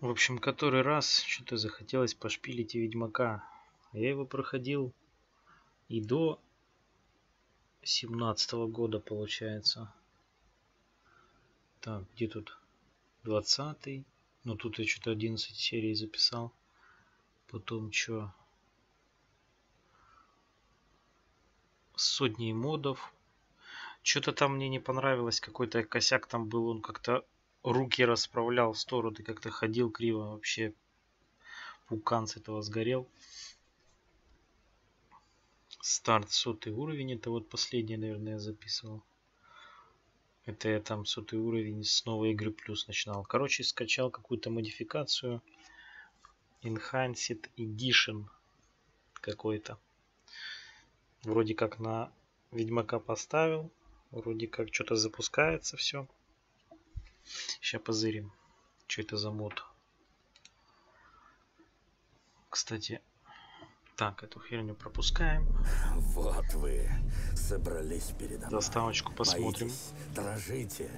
В общем, который раз что-то захотелось пошпилить и Ведьмака. А я его проходил и до семнадцатого года, получается. Так, где тут? Двадцатый. Ну, тут я что-то 11 серий записал. Потом что? Сотни модов. Что-то там мне не понравилось. Какой-то косяк там был. Он как-то руки расправлял в стороны. Как-то ходил криво. Вообще пукан с этого сгорел. Старт сотый уровень. Это вот последний, наверное, я записывал. Это я там сотый уровень с новой игры плюс начинал. Короче, скачал какую-то модификацию. Enhanced Edition какой-то. Вроде как на Ведьмака поставил. Вроде как что-то запускается все. Сейчас позырим. Что это за мод. Кстати, так, эту херню пропускаем. Вот вы собрались передо мной. Заставочку посмотрим. Боитесь, дрожите,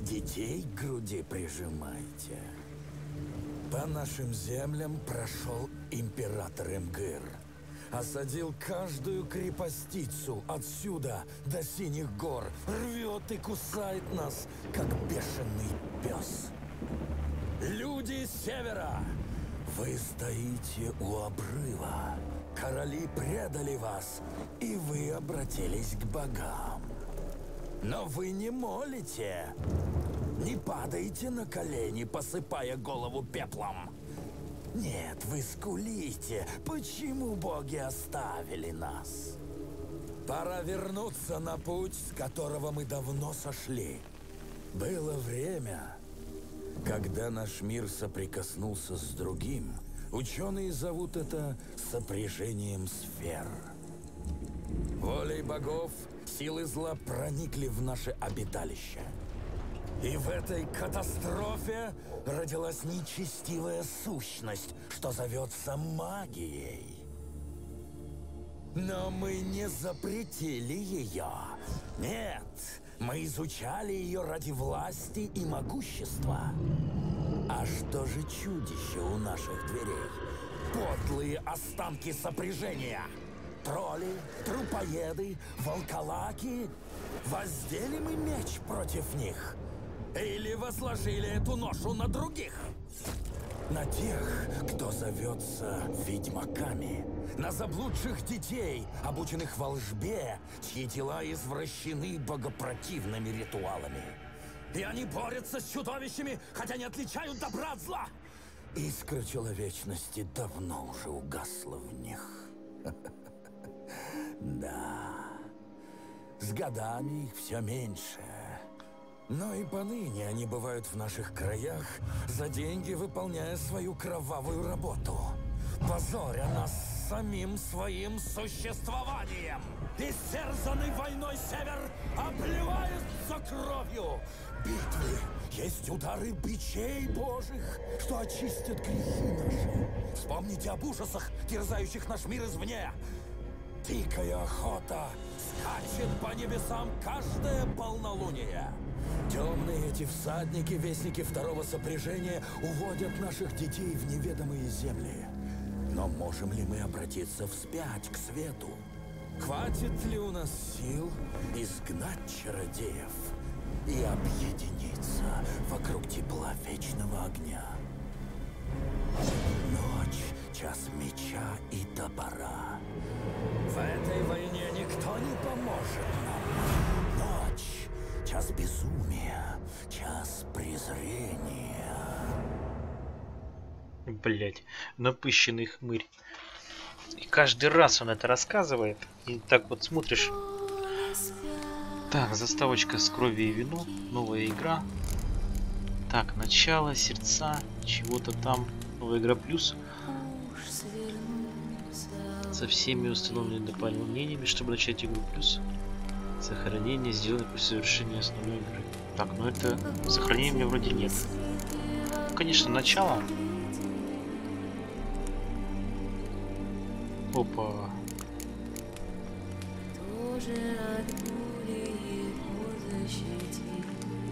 детей к груди прижимайте. По нашим землям прошел император Эмгыр. Осадил каждую крепостицу отсюда до синих гор. Рвет и кусает нас, как бешеный пес. Люди севера, вы стоите у обрыва. Короли предали вас, и вы обратились к богам. Но вы не молите, не падаете на колени, посыпая голову пеплом. Нет, вы скулите, почему боги оставили нас? Пора вернуться на путь, с которого мы давно сошли. Было время, когда наш мир соприкоснулся с другим – Ученые зовут это сопряжением сфер. Волей богов силы зла проникли в наше обиталище. И в этой катастрофе родилась нечестивая сущность, что зовется магией. Но мы не запретили ее. Нет, мы изучали ее ради власти и могущества. А что же чудище у наших дверей? Подлые останки сопряжения! Тролли, трупоеды, волколаки. Воздели мы меч против них? Или возложили эту ношу на других? На тех, кто зовется ведьмаками. На заблудших детей, обученных волжбе, чьи тела извращены богопротивными ритуалами. И они борются с чудовищами, хотя не отличают добра от зла. Искра человечности давно уже угасла в них. Да. С годами их все меньше. Но и поныне они бывают в наших краях, за деньги выполняя свою кровавую работу. Позоря нас самим своим существованием. Истерзанный войной север обливается кровью. Битвы есть удары бичей божьих, что очистят грехи наши. Вспомните об ужасах, терзающих наш мир извне. Дикая охота скачет по небесам каждое полнолуние. Темные эти всадники, вестники второго сопряжения, уводят наших детей в неведомые земли. Но можем ли мы обратиться вспять к свету? Хватит ли у нас сил изгнать чародеев и объединиться вокруг тепла вечного огня? Ночь, час меча и топора. В этой войне никто не поможет нам. Ночь, час безумия, час презрения. Блять, напыщенный хмырь. И каждый раз он это рассказывает. И так вот смотришь. Так, заставочка с крови и вино. Новая игра. Так, начало, сердца, чего-то там. Новая игра плюс. Со всеми установленными дополнениями, чтобы начать игру плюс. Сохранение сделано после завершения основной игры. Так, ну это... Сохранения у меня вроде нет. Конечно, начало. Опа.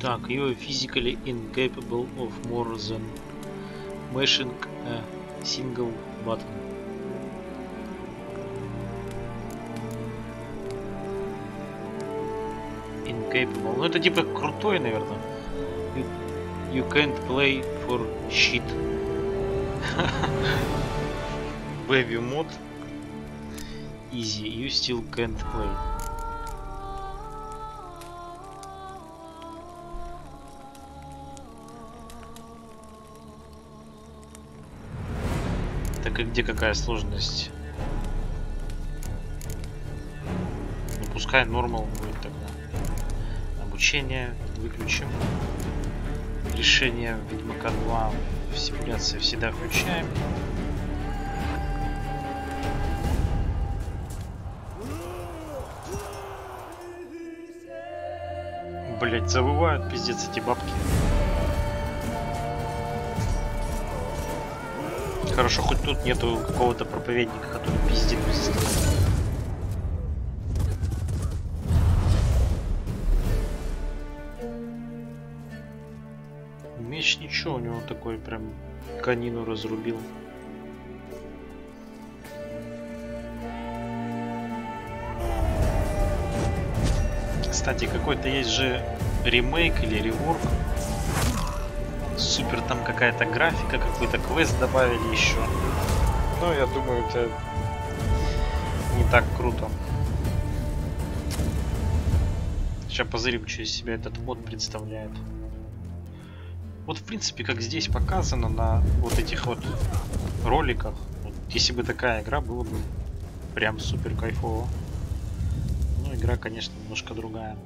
Так, you are physically incapable of more than mashing a single button. Incapable. Ну это типа крутой, наверное. You, you can't play for shit. Baby мод. Easy. You still can't play. Так и где какая сложность? Ну пускай нормал будет тогда. Обучение выключим. Решение Ведьмака 2 в симуляции всегда включаем. Блять, завывают пиздец эти бабки. Хорошо, хоть тут нету какого-то проповедника, который пиздит без. Такой прям конину разрубил. Кстати, какой-то есть же ремейк или реворк. Супер там какая-то графика, какой-то квест добавили еще. Но я думаю, это не так круто. Сейчас позырим, что из себя этот мод представляет. Вот в принципе, как здесь показано на вот этих вот роликах. Вот, если бы такая игра была бы прям супер кайфово. Ну, игра, конечно, немножко другая.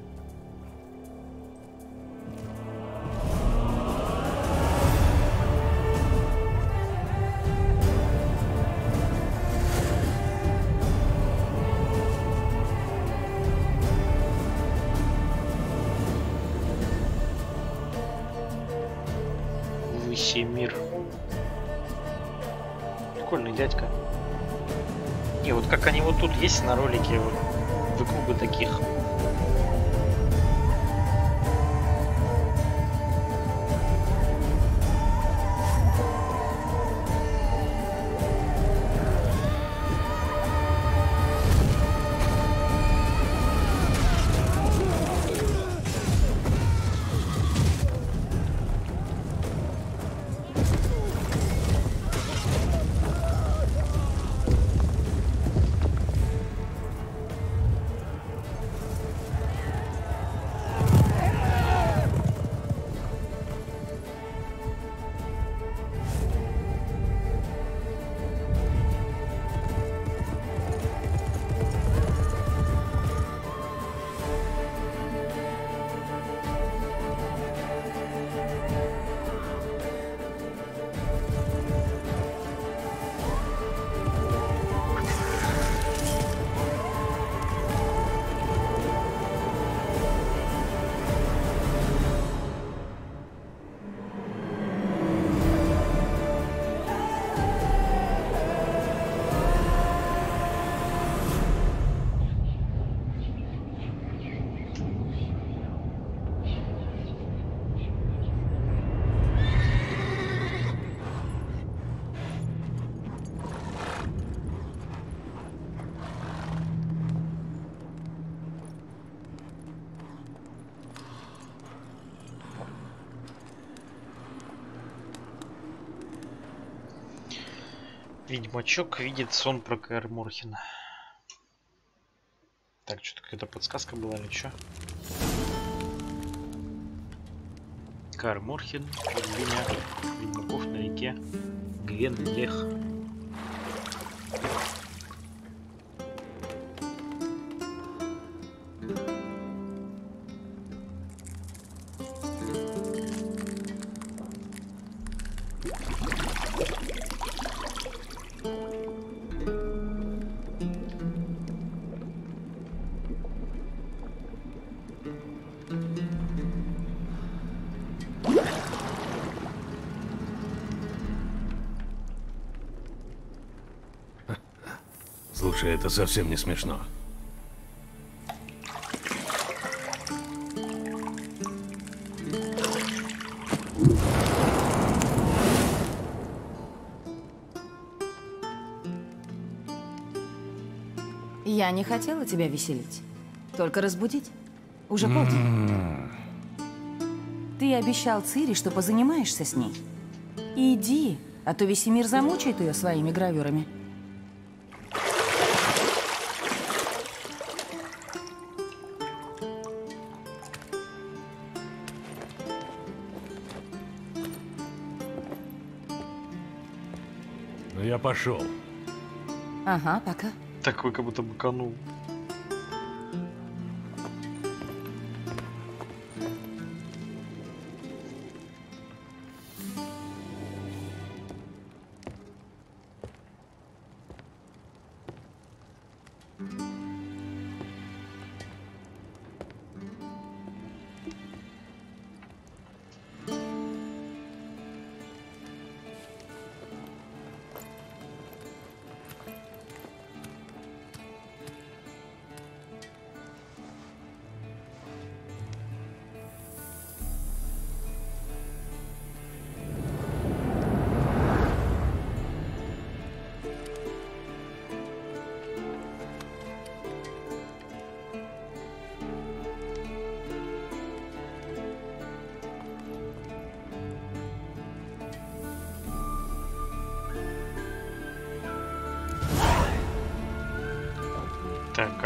Ведьмачок видит сон про Кэр Морхена. Так, что-то какая-то подсказка была или что? Кар Морхен, Ведьмаков на реке Гвенлех. Слушай, это совсем не смешно. Я не хотела тебя веселить. Только разбудить. Уже м-м. полдень. Mm. Ты обещал Цири, что позанимаешься с ней. Иди, а то весь мир замучает ее своими гравюрами. Пошел. Ага, пока. Такой как будто быканул.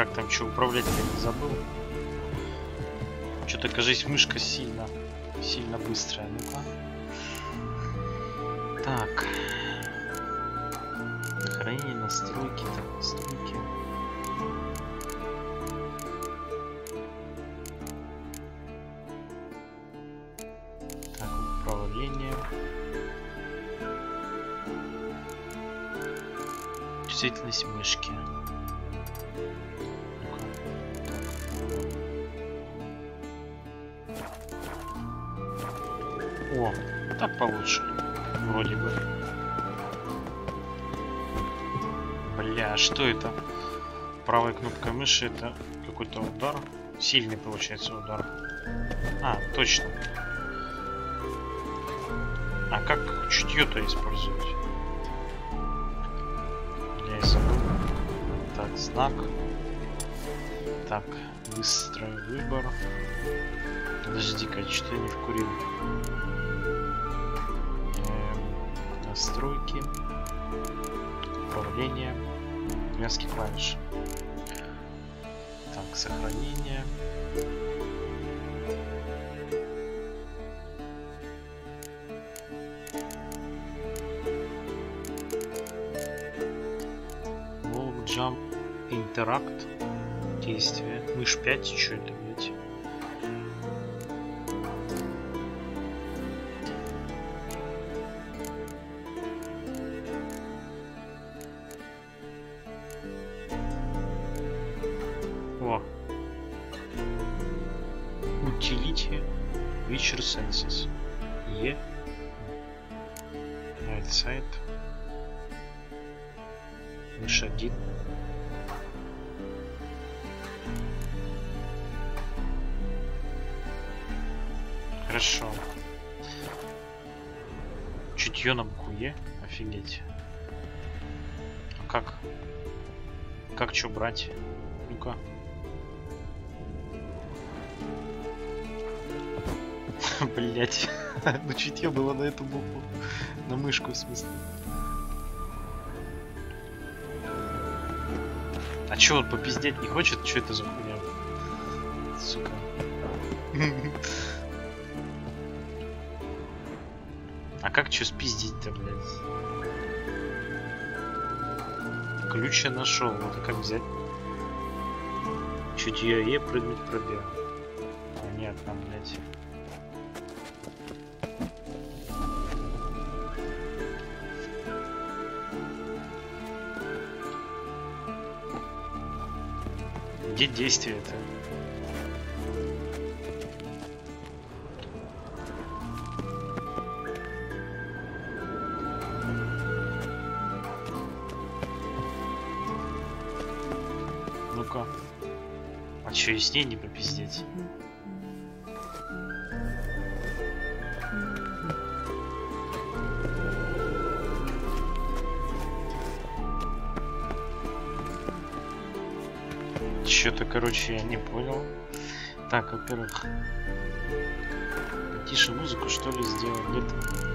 Как там что управлять я не забыл. Что-то, кажись, мышка сильно, сильно быстрая. Ну-ка. Так. Хранение, настройки, так, настройки. Так, управление. Чувствительность мышки. Что это? Правой кнопкой мыши это какой-то удар. Сильный получается удар. А, точно. А как чутье-то использовать? Я и забыл. Так, знак. Так, быстрый выбор. Подожди-ка, что я не вкурил? Эм, настройки. Управление. Вязки клавиш. Так, сохранение. Walk, jump, interact. Действие. Мышь 5, что это, что брать? Ну-ка. Блять. Ну чутье было на эту букву. На мышку в смысле. А чё он попиздеть не хочет? Что это за хуйня? Сука. А как чё спиздить-то, блядь? Ключ я нашел. Вот как взять? Чутье Е, прыгнуть пробел. Понятно, блядь. Где действие-то? Чё, и с ней не попиздеть? Что-то, короче, я не понял. Так, во-первых, тише музыку, что ли, сделать? Нет,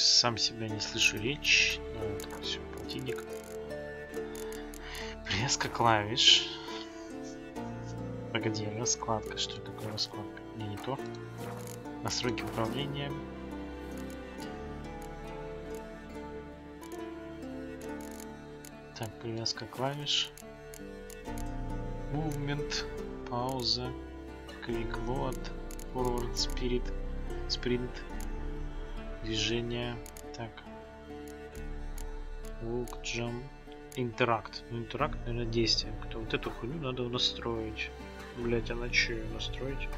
есть сам себя не слышу речь. Ну, вот, все, полтинник. Привязка клавиш. Погоди, раскладка. Что такое раскладка? Не, не то. Настройки управления. Так, привязка клавиш. Movement, пауза, quick load, forward, spirit, sprint, движение. Так. Walk, jump, интеракт. Ну, интеракт, наверное, действие. Кто вот эту хуйню надо настроить. Блять, а на что ее настроить?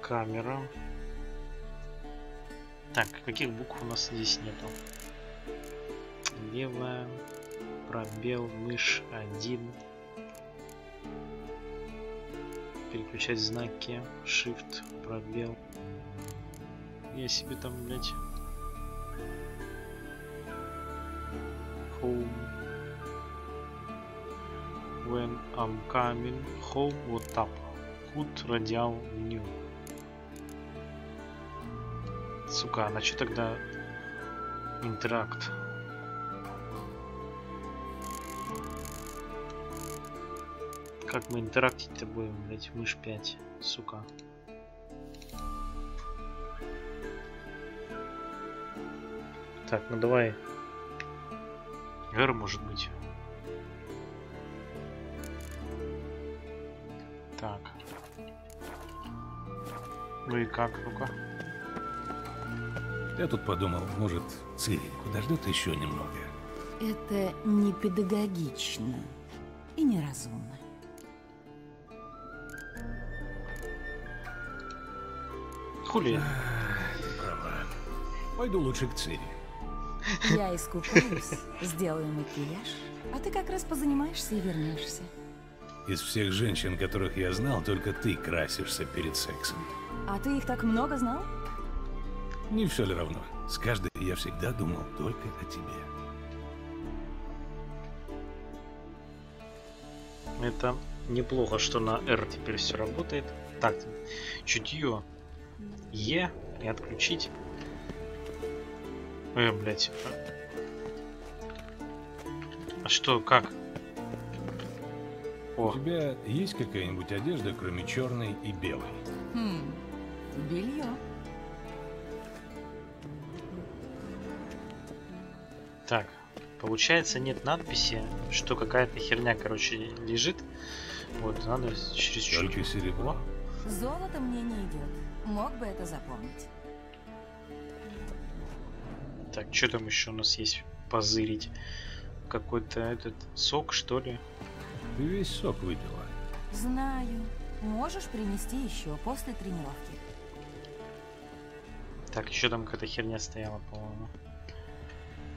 Камера. Так, каких букв у нас здесь нету? Левая, пробел, мышь, один. Переключать знаки, shift, пробел. Я себе там, блять. Home. When I'm coming home, вот тап. Hood, радиал, new. Сука, а на что тогда интеракт? Как мы интерактить-то будем, блять, мышь 5, сука. Так, ну давай. R может быть. Так. Ну и как, ну-ка. Я тут подумал, может, Цири подождет еще немного. Это не педагогично и неразумно. Хули. Ты права. Пойду лучше к Цири. Я искупаюсь, сделаю макияж, а ты как раз позанимаешься и вернешься. Из всех женщин, которых я знал, только ты красишься перед сексом. А ты их так много знал? Не все ли равно? С каждой я всегда думал только о тебе. Это неплохо, что на R теперь все работает. Так, чутье Е и отключить. Э, блять. А что, как? У О, тебя есть какая-нибудь одежда, кроме черной и белой? Хм, белье. так. Получается, нет надписи, что какая-то херня, короче, лежит. Вот, надо через чуть. Только серебро. Золото мне не идет. Мог бы это запомнить. Так, что там еще у нас есть позырить? Какой-то этот сок, что ли? Ты весь сок выпила. Знаю. Можешь принести еще после тренировки. Так, еще там какая-то херня стояла, по-моему.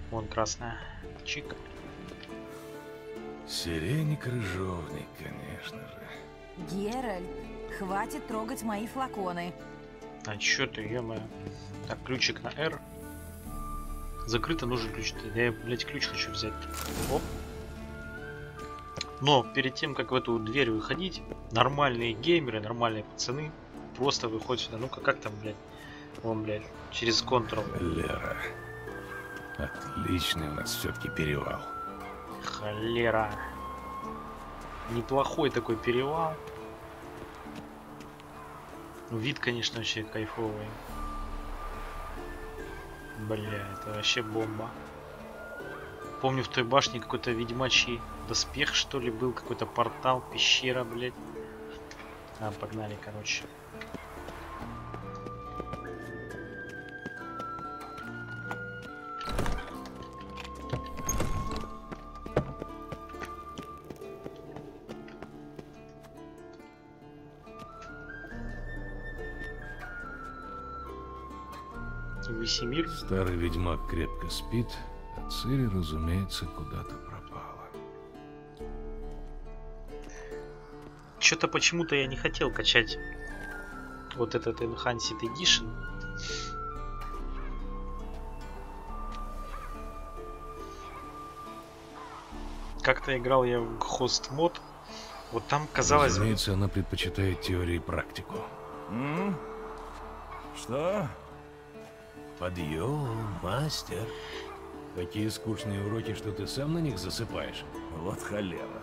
Вон красная. Чик. Сирени крыжовник, конечно же. Геральт, хватит трогать мои флаконы. А чё ты, ё Так, ключик на R. Закрыто, нужен ключ. Я, блядь, ключ хочу взять. Оп. Но перед тем, как в эту дверь выходить, нормальные геймеры, нормальные пацаны просто выходят сюда. Ну-ка, как там, блядь? Вон, блядь, через контур. Лера. Отличный у нас все-таки перевал. Холера. Неплохой такой перевал. Вид, конечно, вообще кайфовый. Бля, это вообще бомба. Помню, в той башне какой-то ведьмачий доспех, что ли, был. Какой-то портал, пещера, блядь. А, погнали, короче. Старый ведьмак крепко спит, а Цири, разумеется, куда-то пропала. Что-то почему-то я не хотел качать вот этот Enhanced Edition. Как-то играл я в хост мод. Вот там казалось... Разумеется, она предпочитает теорию и практику. Mm? Что? Подъем, мастер. Такие скучные уроки, что ты сам на них засыпаешь. Вот холера.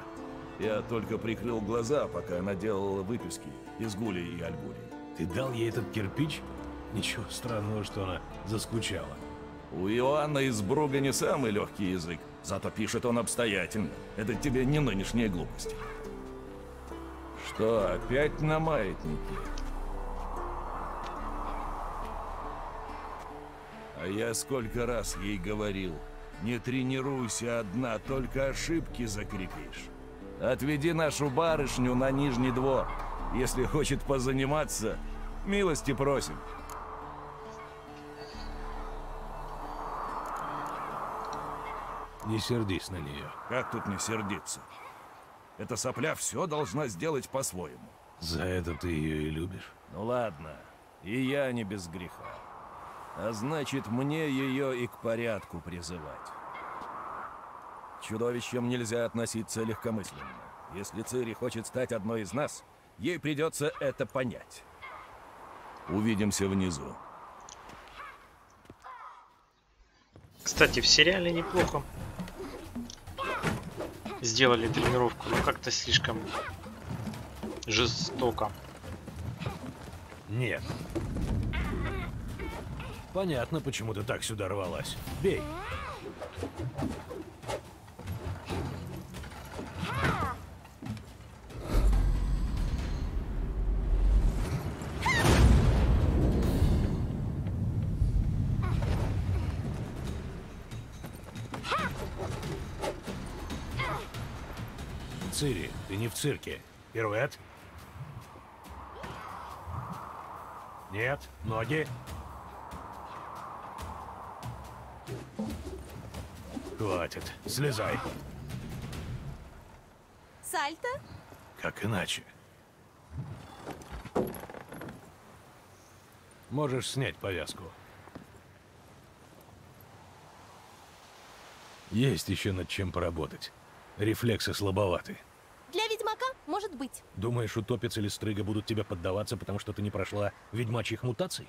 Я только прикрыл глаза, пока она делала выписки из Гули и Альгули. Ты дал ей этот кирпич? Ничего странного, что она заскучала. У Иоанна из Бруга не самый легкий язык, зато пишет он обстоятельно. Это тебе не нынешняя глупость. Что, опять на маятнике? Я сколько раз ей говорил, не тренируйся одна, только ошибки закрепишь. Отведи нашу барышню на Нижний двор. Если хочет позаниматься, милости просим. Не сердись на нее. Как тут не сердиться? Эта сопля все должна сделать по-своему. За это ты ее и любишь. Ну ладно, и я не без греха. А значит, мне ее и к порядку призывать. К чудовищам нельзя относиться легкомысленно. Если Цири хочет стать одной из нас, ей придется это понять. Увидимся внизу. Кстати, в сериале неплохо сделали тренировку, но как-то слишком жестоко. Нет. Понятно, почему ты так сюда рвалась. Бей. Цири, ты не в цирке. Пируэт? Нет, ноги. Хватит, слезай. Сальто? Как иначе? Можешь снять повязку. Есть еще над чем поработать. Рефлексы слабоваты. Для ведьмака может быть. Думаешь, утопец или стрыга будут тебе поддаваться, потому что ты не прошла ведьмачьих мутаций?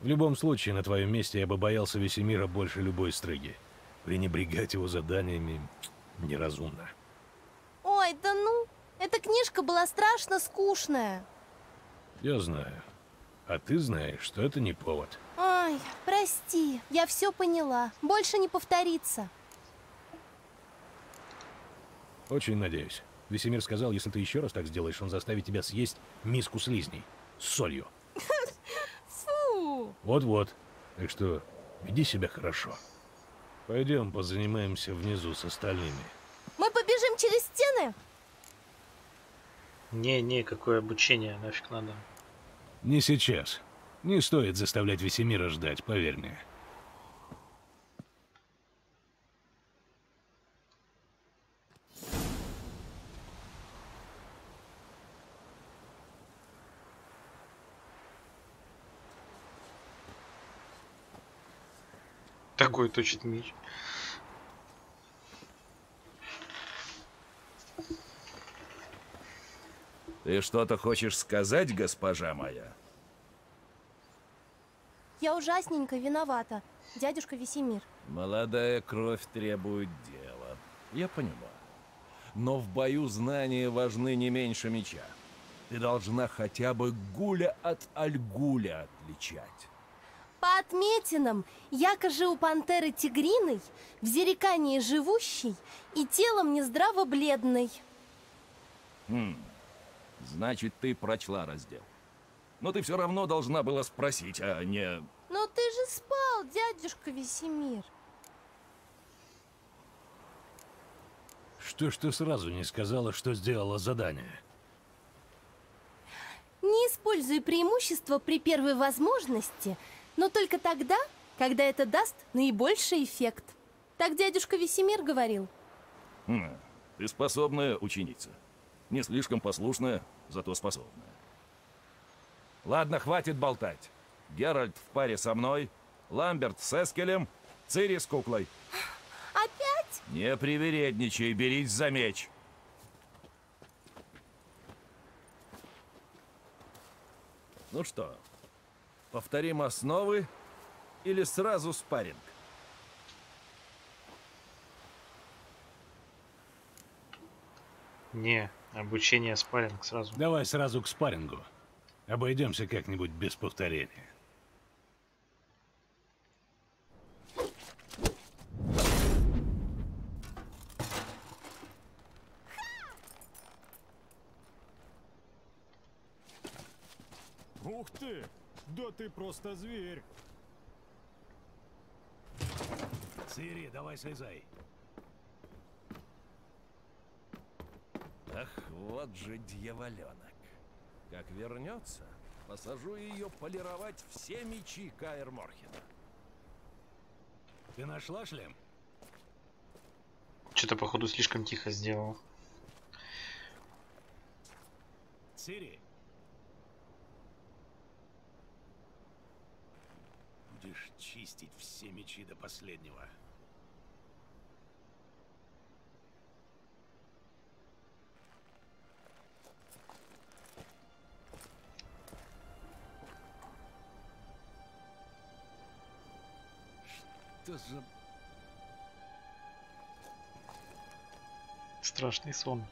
В любом случае, на твоем месте я бы боялся Весемира больше любой стрыги. Пренебрегать его заданиями неразумно. Ой, да ну, эта книжка была страшно скучная. Я знаю. А ты знаешь, что это не повод. Ой, прости, я все поняла. Больше не повторится. Очень надеюсь. Весемир сказал, если ты еще раз так сделаешь, он заставит тебя съесть миску слизней с солью. Фу! Вот-вот. Так что веди себя хорошо. Пойдем позанимаемся внизу с остальными. Мы побежим через стены? Не-не, какое обучение нафиг надо. Не сейчас. Не стоит заставлять Весемира ждать, поверь мне. Такой точит меч. Ты что-то хочешь сказать, госпожа моя? Я ужасненько виновата, дядюшка Весемир. Молодая кровь требует дела. Я понимаю. Но в бою знания важны не меньше меча. Ты должна хотя бы гуля от альгуля отличать. По отметинам, яко же у пантеры тигриной, в зерекании живущей и телом нездраво бледной. Хм. Значит, ты прочла раздел. Но ты все равно должна была спросить, а не... Но ты же спал, дядюшка Весемир. Что ж ты сразу не сказала, что сделала задание? Не используй преимущество при первой возможности, но только тогда, когда это даст наибольший эффект. Так дядюшка Весемир говорил. Хм, ты способная ученица. Не слишком послушная, зато способная. Ладно, хватит болтать. Геральт в паре со мной, Ламберт с Эскелем, Цири с куклой. Опять? Не привередничай, берись за меч. Ну что, повторим основы или сразу спарринг? Не, обучение спарринг сразу. Давай сразу к спаррингу. Обойдемся как-нибудь без повторения. Ух ты! Да ты просто зверь! Цири, давай слезай. Ах, вот же дьяволенок. Как вернется, посажу ее полировать все мечи Каэр Морхена. Ты нашла шлем? Что-то, походу, слишком тихо сделал. Цири? Будешь чистить все мечи до последнего. Что за... Страшный сон.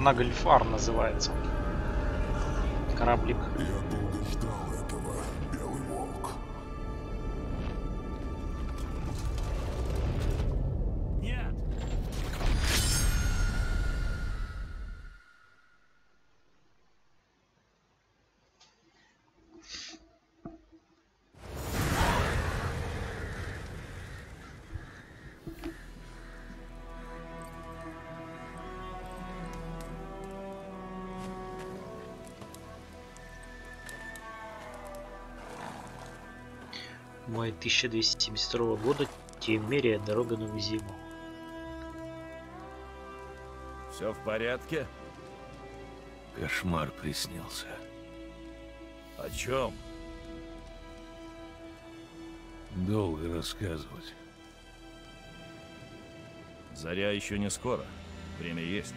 Нагльфар называется. Кораблик. Я долго ждал Май 1272 года. Тиммерия. Дорога на Визиму. Все в порядке? Кошмар приснился. О чем? Долго рассказывать. Заря еще не скоро. Время есть.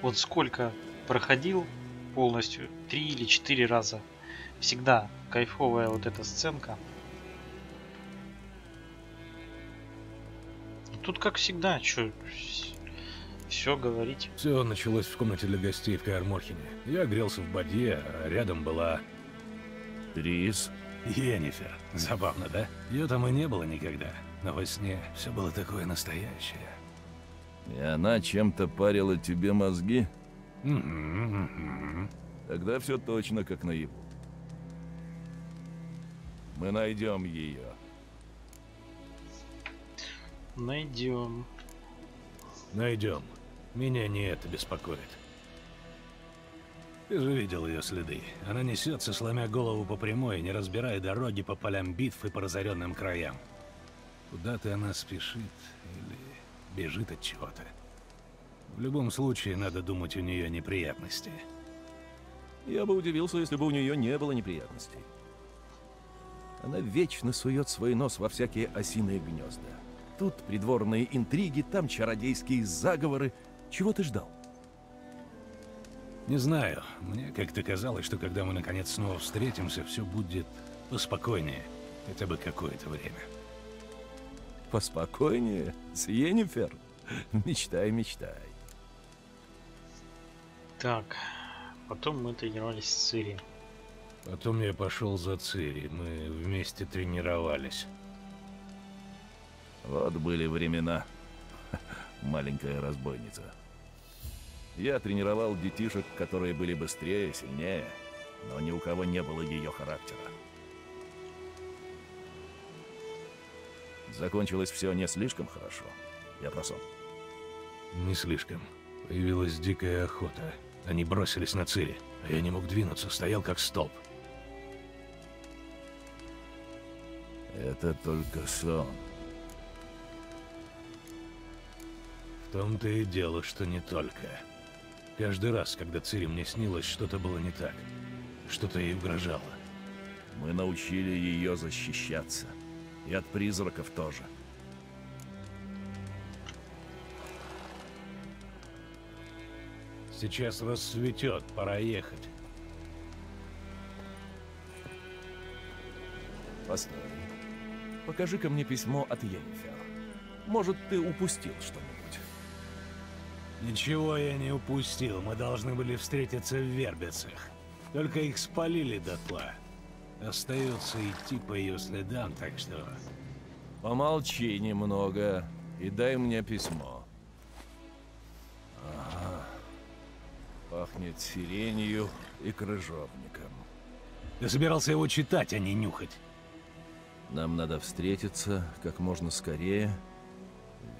Вот сколько проходил полностью, три или четыре раза. Всегда кайфовая вот эта сценка. Тут как всегда, что все говорить. Все началось в комнате для гостей в Каэрморхене. Я грелся в бадье, а рядом была Трис. Йеннифер. Забавно, да? Ее там и не было никогда. Но во сне все было такое настоящее. И она чем-то парила тебе мозги? Тогда все точно как наяву. Мы найдем ее. Найдем. Найдем. Меня не это беспокоит. Ты же видел ее следы. Она несется, сломя голову по прямой, не разбирая дороги по полям битв и по разоренным краям. Куда-то она спешит или бежит от чего-то. В любом случае, надо думать, у нее неприятности. Я бы удивился, если бы у нее не было неприятностей. Она вечно сует свой нос во всякие осиные гнезда. Тут придворные интриги, там чародейские заговоры. Чего ты ждал? Не знаю, мне как-то казалось, что когда мы наконец снова встретимся, все будет поспокойнее. Хотя бы какое-то время. Поспокойнее, с Йеннифер. Мечтай, мечтай. Так, потом мы тренировались с Цири. Потом я пошел за Цири, мы вместе тренировались. Вот были времена. Маленькая разбойница. Я тренировал детишек, которые были быстрее, сильнее, но ни у кого не было ее характера. Закончилось все не слишком хорошо. Я про сон. Не слишком. Появилась дикая охота. Они бросились на Цири, а я не мог двинуться, стоял как столб. Это только сон. В том-то и дело, что не только. Каждый раз, когда Цири мне снилось, что-то было не так. Что-то ей угрожало. Мы научили ее защищаться. И от призраков тоже. Сейчас рассветет, пора ехать. Постой. Покажи-ка мне письмо от Йеннифер. Может, ты упустил что-нибудь. Ничего я не упустил. Мы должны были встретиться в Вербицах. Только их спалили дотла. Остается идти по ее следам, так что... Помолчи немного и дай мне письмо. Ага. Пахнет сиренью и крыжовником. Ты собирался его читать, а не нюхать. Нам надо встретиться как можно скорее.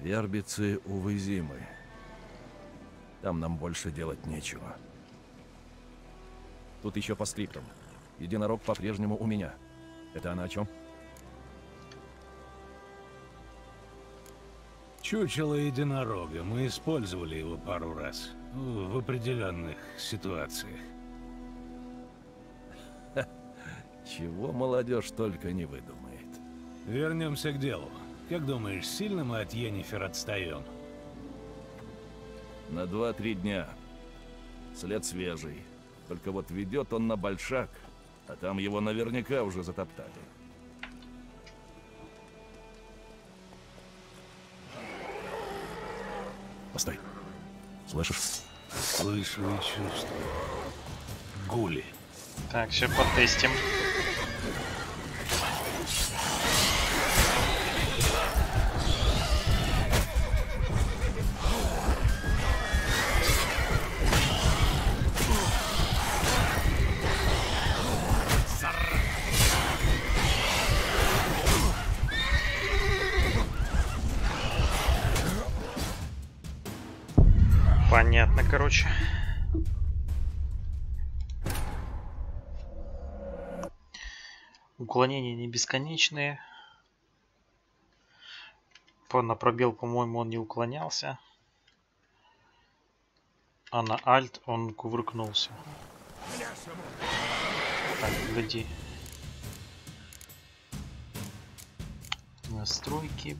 Вербицы у Вызимы. Там нам больше делать нечего. Тут еще по скриптам. Единорог по-прежнему у меня. Это она о чем? Чучело единорога. Мы использовали его пару раз. В определенных ситуациях. Чего молодежь только не выдумает. Вернемся к делу. Как думаешь, сильно мы от Йеннифер отстаем? На два-три дня. След свежий. Только вот ведет он на большак, а там его наверняка уже затоптали. Постой. Слышишь? Слышу и чувствую. Гули. Так, все потестим. Короче. Уклонения не бесконечные. На пробел, по-моему, он не уклонялся. А на альт он кувыркнулся. Так, погоди. Настройки.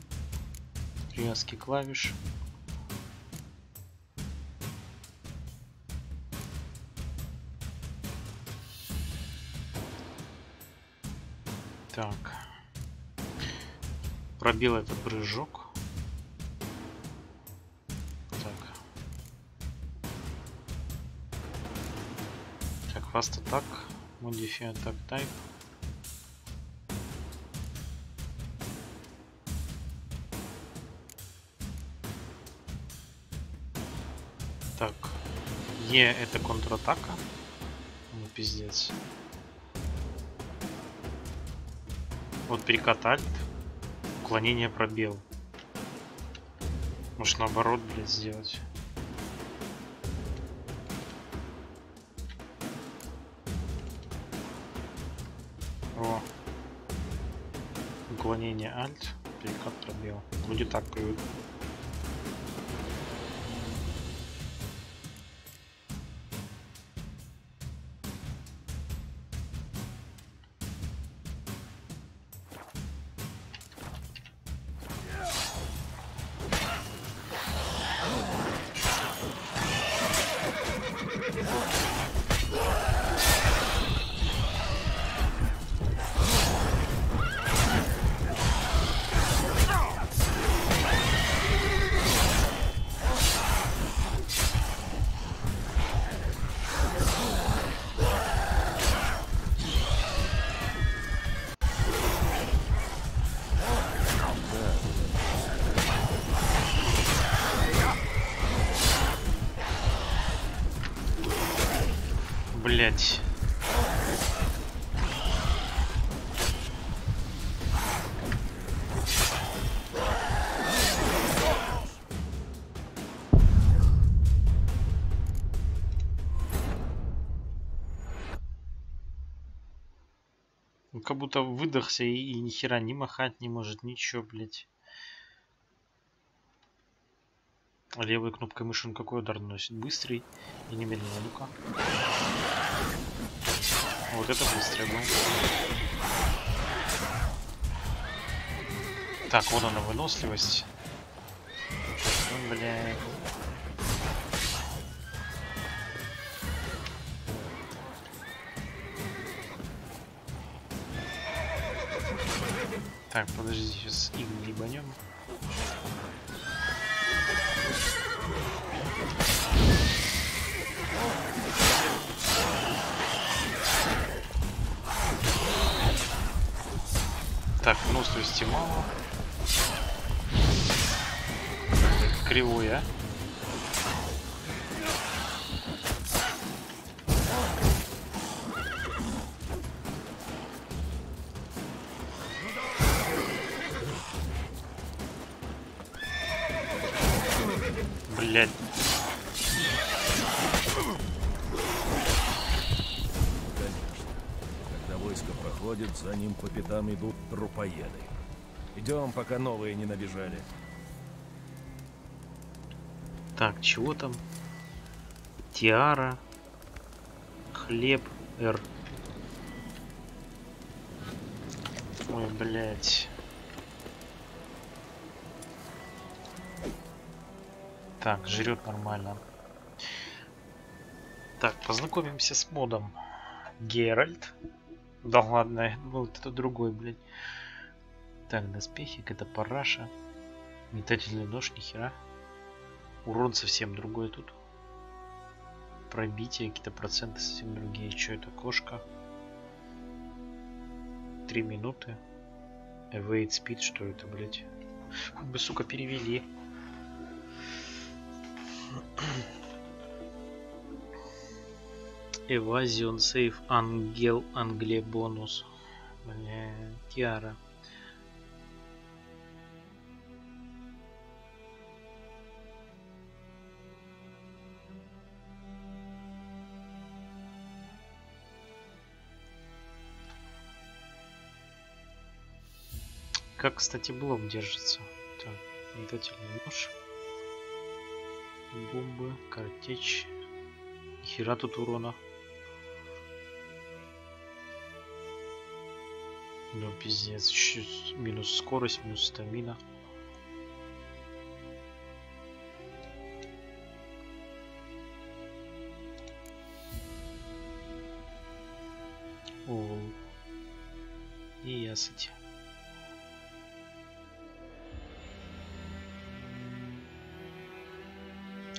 Привязки клавиш. Так. Пробил этот прыжок. Так. Так, fast attack. Modify attack type. Так. Е это контратака. Ну, пиздец. Вот перекат альт. Уклонение пробел. Может наоборот, блядь, сделать. Уклонение альт. Перекат пробел. Вроде так привык. блядь. Он как будто выдохся и, и ни хера не махать не может, ничего, блядь. Левой кнопкой мыши он какой удар наносит? Быстрый и немедленно. Ну-ка. Вот это быстрый был. Так, вот она выносливость. Ну, блядь. Так, подожди, сейчас игры ебанем. Так, выносливости мало. Кривой, а? Блять. Когда войско проходит, за ним по пятам идут трупоеды. Идем, пока новые не набежали. Так, чего там? Тиара. Хлеб. Р. Ой, блядь. Так, жрет нормально. Так, познакомимся с модом. Геральт. Да ладно, вот это другой, блядь. Так, доспехи, это параша. Метательный нож, нихера. Урон совсем другой тут. Пробитие, какие-то проценты совсем другие. Что это, кошка? Три минуты. Evade speed, что это, блядь? Хоть бы, сука, перевели. Evasion сейф ангел англе бонус. Бля, Тиара. Как, кстати, блок держится? Так, метательный нож. Бомбы, картечь. Хера тут урона. Ну, пиздец. Чуть минус скорость, минус стамина. О, и ясыть.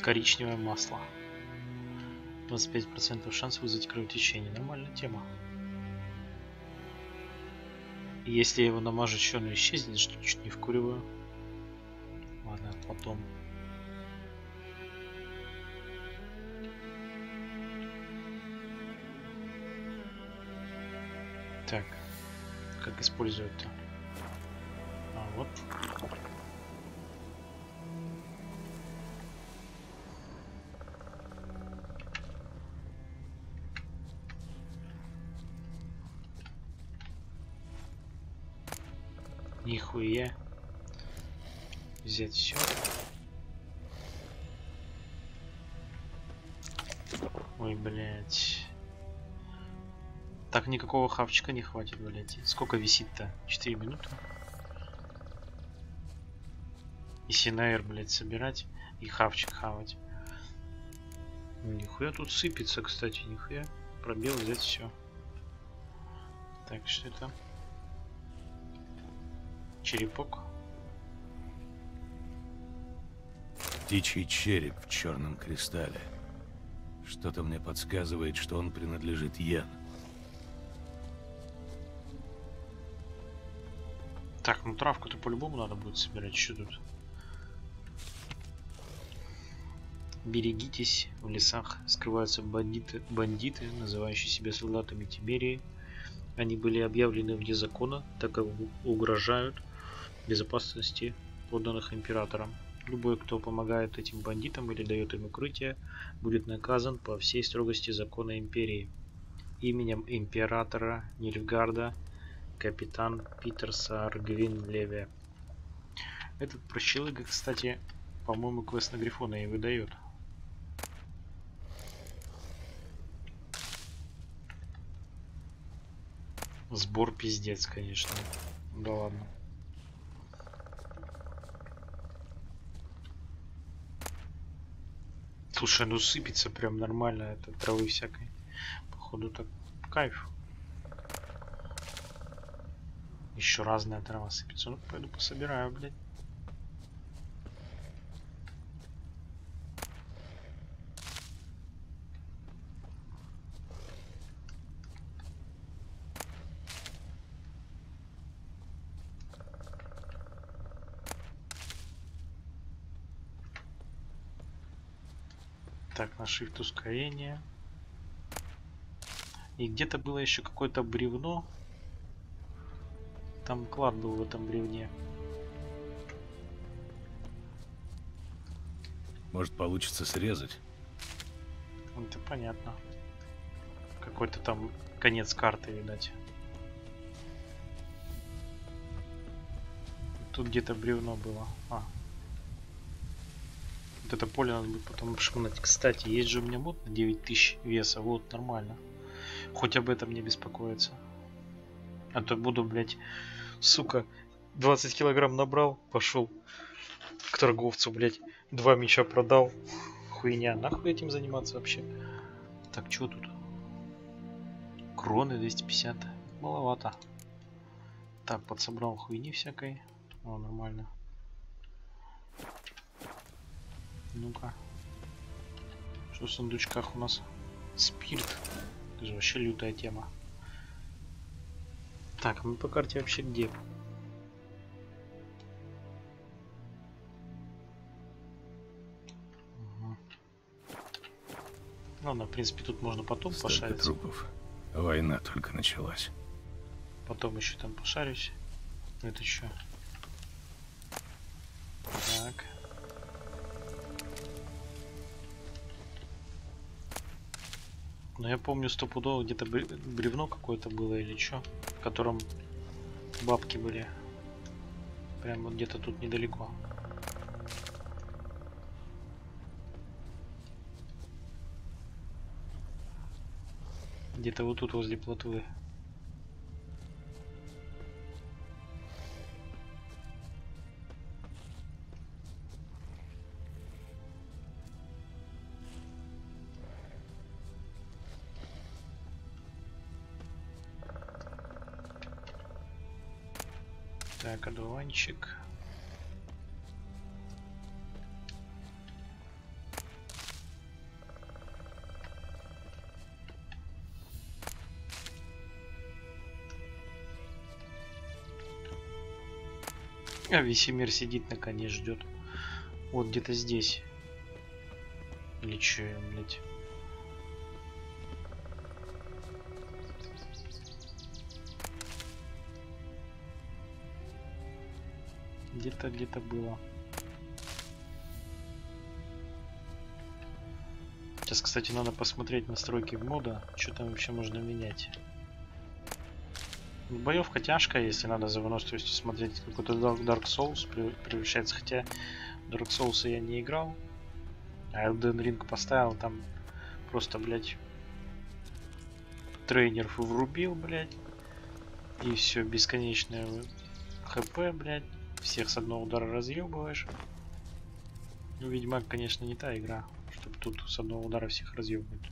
коричневое масло. 25% шанс вызвать кровотечение. Нормальная тема. Если я его намажу, что оно исчезнет, что чуть не вкуриваю. Ладно, потом. Так, как использовать-то? А, вот. Нихуя. Взять все. Ой, блядь. Так никакого хавчика не хватит, блядь. Сколько висит-то? 4 минуты. И синайр, блядь, собирать. И хавчик хавать. Нихуя тут сыпется, кстати, нихуя. Пробел взять все. Так, что это? Черепок. Птичий череп в черном кристалле. Что-то мне подсказывает, что он принадлежит Йен. Так, ну травку-то по-любому надо будет собирать. Что тут? Берегитесь, в лесах скрываются бандиты, бандиты, называющие себя солдатами Тиберии. Они были объявлены вне закона, так как угрожают безопасности подданных императором. Любой, кто помогает этим бандитам или дает им укрытие, будет наказан по всей строгости закона империи. Именем императора Нильфгарда капитан Питерса Аргвин Леви. Этот прощелыга, кстати, по-моему, квест на Грифона и выдает. Сбор пиздец, конечно. Да ладно. Слушай, ну сыпется прям нормально это травы всякой. Походу так кайф. Еще разная трава сыпется. Ну, пойду пособираю, блядь. Так, на shift ускорение. И где-то было еще какое-то бревно. Там клад был в этом бревне. Может, получится срезать? Это понятно. Какой-то там конец карты, видать. Тут где-то бревно было. А. Вот это поле надо будет потом обшмонать. Кстати, есть же у меня мод на 9000 веса. Вот, нормально. Хоть об этом не беспокоиться. А то буду, блядь, сука, 20 килограмм набрал, пошел к торговцу, блядь, два меча продал. Хуйня, нахуй этим заниматься вообще? Так, что тут? Кроны 250. Маловато. Так, подсобрал хуйни всякой. О, нормально. Ну-ка. Что в сундучках у нас? Спирт. Это же вообще лютая тема. Так, мы по карте вообще где? Угу. Ладно, в принципе, тут можно потом Столько пошариться. трупов. Война только началась. Потом еще там пошарюсь. Это что? Но я помню стопудово где-то бре- бревно какое-то было или что, в котором бабки были. Прям вот где-то тут недалеко. Где-то вот тут возле плотвы. Одуванчик. А Весемир сидит на коне, ждет. Вот где-то здесь. Или че, блядь? Где-то, где-то было. Сейчас, кстати, надо посмотреть настройки мода, что там вообще можно менять. Боевка тяжкая, если надо за выносливостью смотреть. Какой-то Dark Souls превращается, хотя Dark Souls я не играл. А Elden Ring поставил, там просто, блядь, тренер врубил, блядь. И все, бесконечное хп, блядь. Всех с одного удара разъебываешь. Ну, Ведьмак, конечно, не та игра, чтобы тут с одного удара всех разъебывать.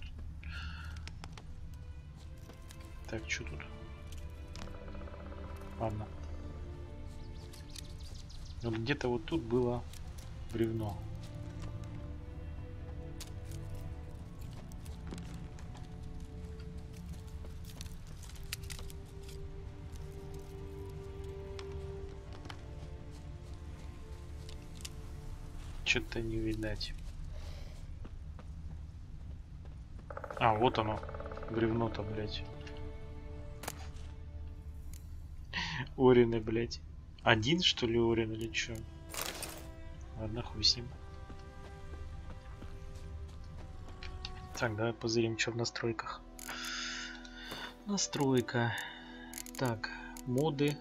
Так, что тут? Ладно. Вот где-то вот тут было бревно. Что-то не видать. А, вот оно. Бревно-то, блядь. Орины, блядь. Один, что ли, Орин или чё? Ладно, хуй с ним. Так, давай позырим, что в настройках. Настройка. Так, моды,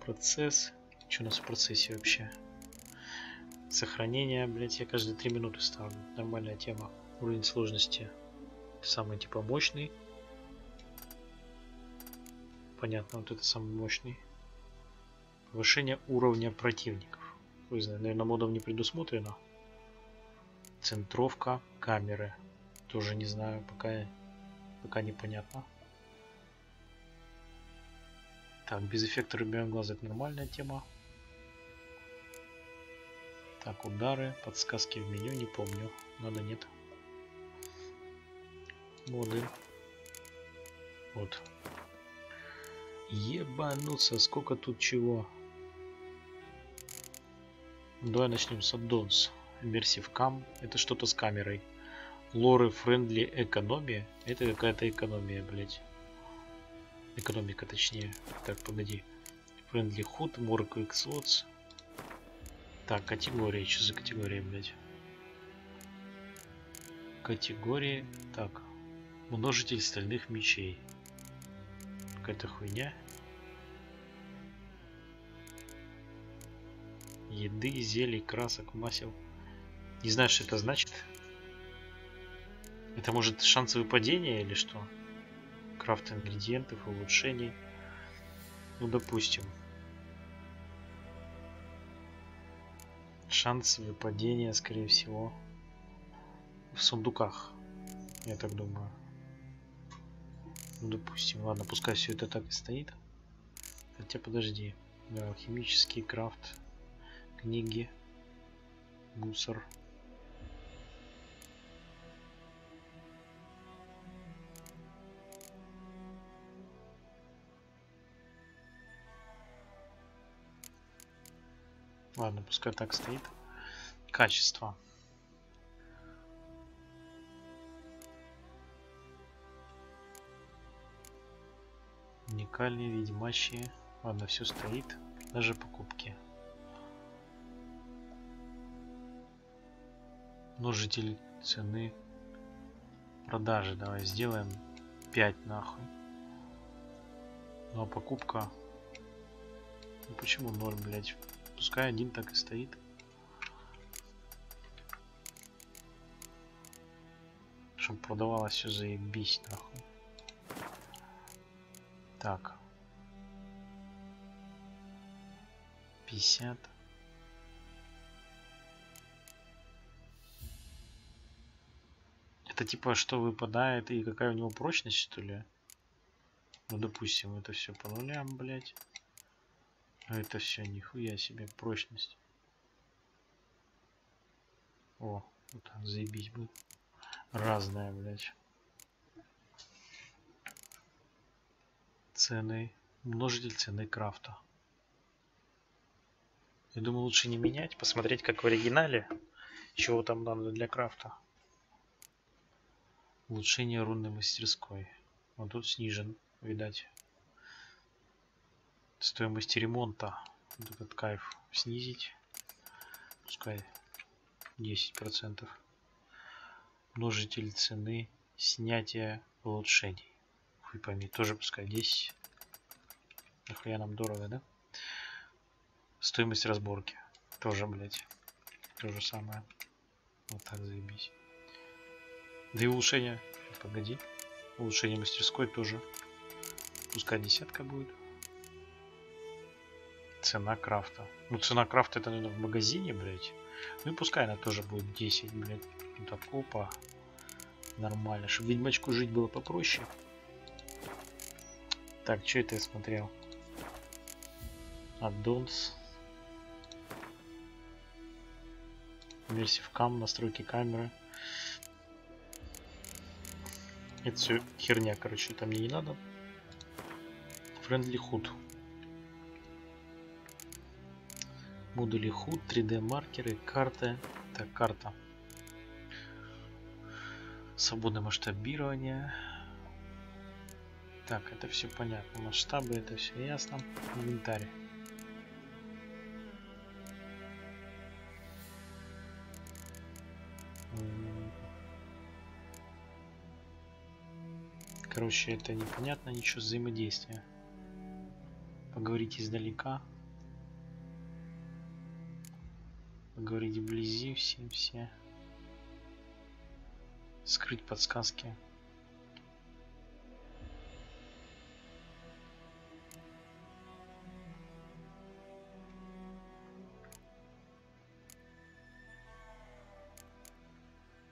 процесс. Что у нас в процессе вообще? Сохранение, блять, я каждые три минуты ставлю. Нормальная тема. Уровень сложности самый типа мощный. Понятно, вот это самый мощный. Повышение уровня противников. Вы знаете, наверное, модов не предусмотрено. Центровка камеры. Тоже не знаю, пока, пока непонятно. Так, без эффекта рубеем глаз это нормальная тема. Так, удары, подсказки в меню, не помню. Надо нет. Моды. Вот. Ебануться, сколько тут чего. Давай начнем с аддонс. Immersive Cam. Это что-то с камерой. Лоры Friendly экономия. Это какая-то экономия, блять. Экономика, точнее. Так, погоди. Friendly Hood, More Quick Slots. Так, категория. Что за категория, блять? Категории. Так. Множитель стальных мечей. Какая-то хуйня. Еды, зелий, красок, масел. Не знаю, что это значит. Это может шансы выпадения или что? Крафт ингредиентов, улучшений. Ну, допустим. Шанс выпадения, скорее всего, в сундуках. Я так думаю. Ну, допустим. Ладно, пускай все это так и стоит. Хотя, подожди. Да, алхимический крафт. Книги. Мусор. Ладно, пускай так стоит. Качество. Уникальные, ведьмачьи. Ладно, все стоит. Даже покупки. Множитель цены. Продажи. Давай сделаем 5 нахуй. Ну а покупка... Ну почему 0, блять? Пускай один так и стоит. Чтобы продавалось все заебись нахуй. Так. 50. Это типа что выпадает и какая у него прочность что ли? Ну допустим это все по нулям, блять. А это все нихуя себе прочность. О, вот так, заебись будет. Разная, блядь. Цены. Множитель цены крафта. Я думаю, лучше не менять, посмотреть, как в оригинале. Чего там надо для крафта. Улучшение рунной мастерской. Вот тут снижен, видать стоимости ремонта. Вот этот кайф снизить. Пускай 10 процентов. Множитель цены снятия улучшений. Хуй пойми тоже пускай 10 нахуя нам дорого да? Стоимость разборки. Тоже блять то же самое. Вот так заебись. Да и улучшение. Погоди. Улучшение мастерской тоже. Пускай десятка будет Цена крафта. Ну, цена крафта это, наверное, в магазине, блядь. Ну и пускай она тоже будет 10, блядь. Ну так, опа. Нормально. Чтобы ведьмачку жить было попроще. Так, что это я смотрел? Аддонс. Immersive Cam, настройки камеры. Это все херня, короче, там мне не надо. Friendly Hood. Модули HUD, 3D маркеры, карты. Так, карта. Свободное масштабирование. Так, это все понятно. Масштабы, это все ясно. Инвентарь. Короче, это непонятно, ничего взаимодействия. Поговорить издалека. Поговорить вблизи все, все. Скрыть подсказки.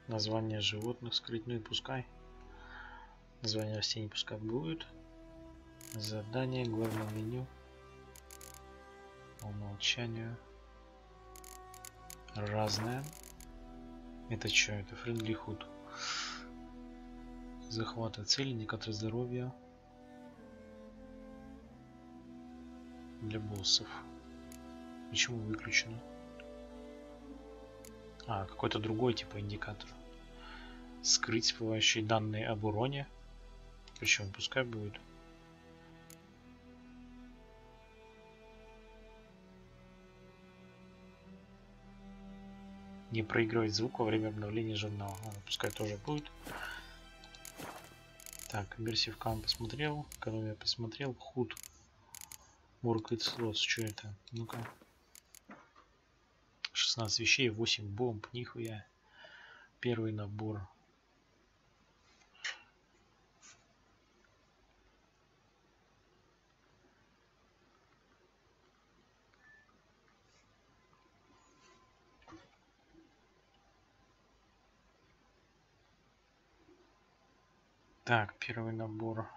Название животных скрыть, ну и пускай. Название растений пускай будет. Задание, главное меню. По умолчанию. Разное. Это что? Это Friendly Hood. Захвата цели, индикатор здоровья. Для боссов. Почему выключено? А, какой-то другой типа индикатор скрыть всплывающие данные об уроне. Причем пускай будет. Не проигрывать звук во время обновления журнала. А, пускай тоже будет. Так, Immersive Cam посмотрел. Экономия посмотрел. Худ. Work слот. Что это? Ну-ка. 16 вещей, 8 бомб. Нихуя. Первый набор. Так, первый набор.